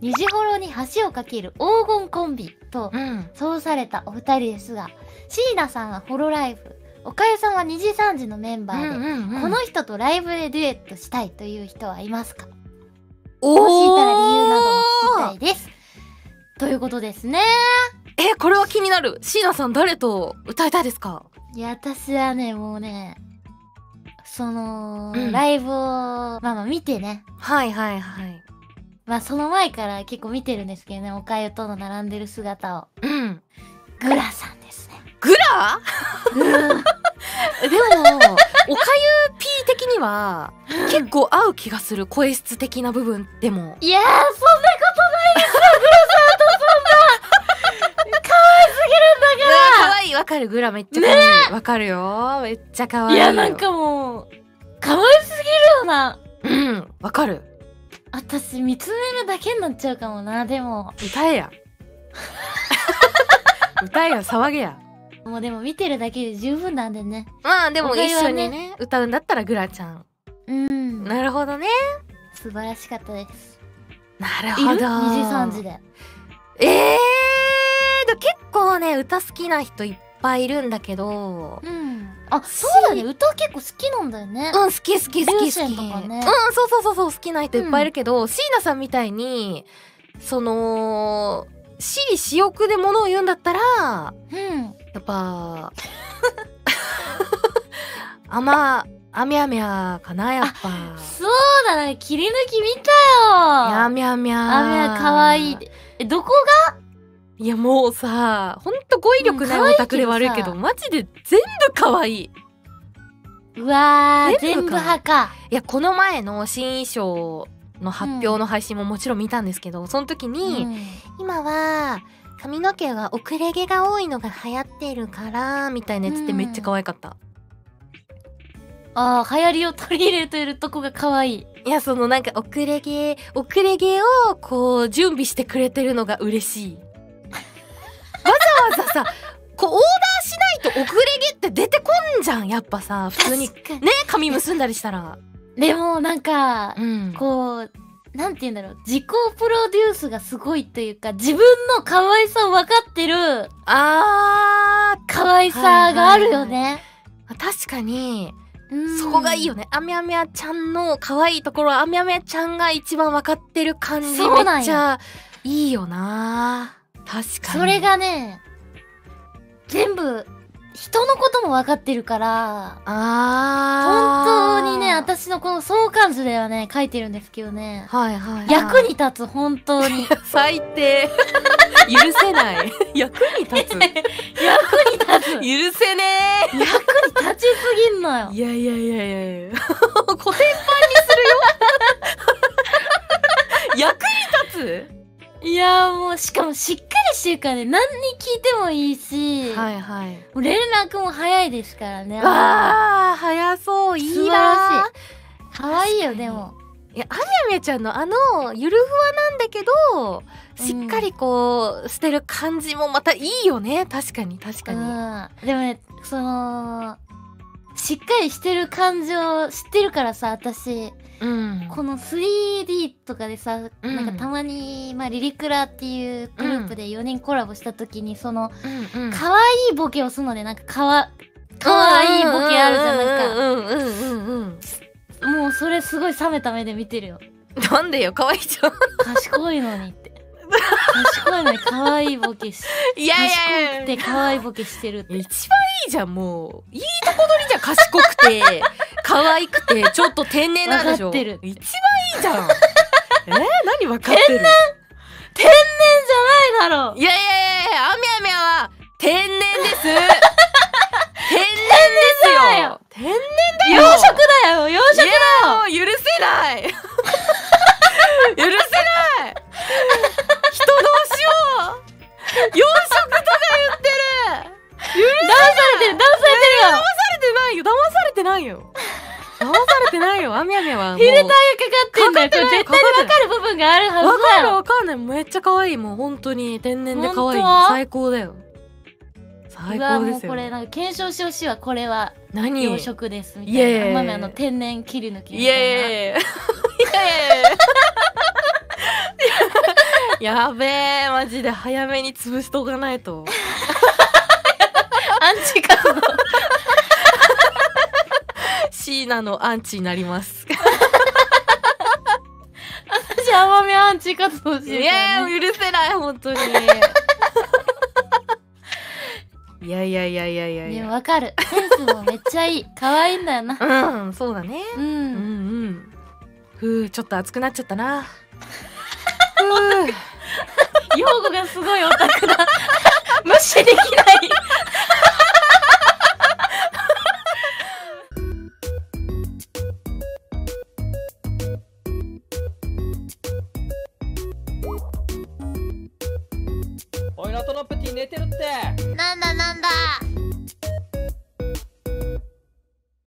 虹ほろに橋を架ける黄金コンビとうん。そうされたお二人ですが椎名さんはホロライブ。おかゆさんは二次三次のメンバーで、うんこの人とライブでデュエットしたいという人はいますか？おもしいたら理由なども聞きたいです。ということですね。えこれは気になる。椎名さん誰と歌いたいですか？いや私はねもうねその、うん。ライブをまあまあ見てね。はいはいはいまあその前から結構見てるんですけどねおかゆとの並んでる姿を。うん。グラさんですね。グラ？うん。でもおかゆ P 的には結構合う気がする声質的な部分でも。いやーそんなことないですよグラさんとそんな。可愛すぎるんだから。可愛い。わかるグラめっちゃ可愛い。わかるよ。めっちゃ可愛いよ。いやなんかもう可愛すぎるよな。うんわかる私見つめるだけになっちゃうかもなでも。歌えや。歌えや騒げや。もうでも見てるだけで十分なんでね。まあでも一緒にねね。歌うんだったらグラちゃん。うん。なるほどね。素晴らしかったです。なるほど。2時3時で。ええー、結構ね歌好きな人いっぱいいるんだけど。うんあそうだね。歌結構好きなんだよね。うん好き好き好き好き、ね。うんそうそうそうそう好きな人いっぱいいるけど、椎名さんみたいにその私利私欲で物を言うんだったらうん。やっぱあまあみゃみゃかなやっぱ。そうだね。切り抜き見たよ。あみゃみゃ。あみゃかわいい。えどこいやもうさほんと語彙力ないオタクで悪いけど、けどマジで全部可愛い。がうわー全部派か。いやこの前の新衣装の発表の配信ももちろん見たんですけど、その時に、うん。今は髪の毛が遅れ毛が多いのが流行ってるからみたいなやつってめっちゃ可愛かった、あー流行りを取り入れてるとこが可愛い。いやそのなんか遅れ毛遅れ毛をこう準備してくれてるのが嬉しいさこうオーダーしないと遅れ毛って出てこんじゃんやっぱさ普通に。ね髪結んだりしたら。でもなんかうん。こうなんて言うんだろう。自己プロデュースがすごいというか自分の可愛さを分かってるあ可愛さがあるよね、ー確かに。うん。そこがいいよね。あみゃみゃちゃんの可愛いところはあみゃみゃちゃんが一番分かってる感じめっちゃいいよな。確かに。それがね全部人のことも分かってるからあー本当にね私のこの相関図ではね書いてるんですけどねはいはい、はい。役に立つ本当に 最低。許せない。役に立つ。役に立つ許せね役に立ちすぎんのよえ。いやいやいやいやいや。コテンパンにするよ。役に立いやーもうしかもしっかりしてるからね。何に聞いてもいいし、つはいはい。もう連絡も早いですからね。わあ早そう。いい素晴ならしい。可愛いよでも。いやあみゃみゃちゃんのあのゆるふわなんだけどしっかりこう、捨てる感じもまたいいよね。確かに確かに、うん。でもねそのしっかりしてる感情知ってるからさ私。うん。この 3D とかでさ、うん。なんかたまに、まあ、リリクラっていうグループで4人コラボした時にそのうんうん。可愛いボケをするのでなんかかわ可愛いボケあるじゃんなんか。もうそれすごい冷めた目で見てるよ。なんでよ可愛いじゃん。賢いのにって。賢いのに可愛いボケしいやいや。賢くて可愛いボケしてるって。一番いいじゃんもう。いいとこ取りじゃん賢くて可愛くてちょっと天然なんでしょわかってる一番いいじゃん。え何分かってる？ないだろ。いやいやいやあみゃみゃは天然です。天然ですよ。天然だよ。養殖だよ。養殖いやもう許せないないよ騙されてないよ。騙されてないよ。あみゃみゃは フィルターがかかってんだよ絶対にわかる。部分がある。はずわかるだよわかんない。めっちゃ可愛い。もう本当に天然で可愛い。最高だよ。最高ですよ。もうこれなんか検証してほしいわこれは。何？養殖ですみたいな。まめあの天然切り抜きみいたいな。やいやいやいや。いやいややべえマジで早めに潰しとかないと。アンチ活動椎名のアンチになります。私甘みアンチ活動しいてるや許せない本当に。いやいやいやいやいや。いいややわかる。センスもめっちゃいい。可愛いんだよな。うんそうだね。ううんうんん。ふうちょっと熱くなっちゃったな。ふう。用語がすごいオタクだおいナトノプティ寝てるって。なんだなんだ。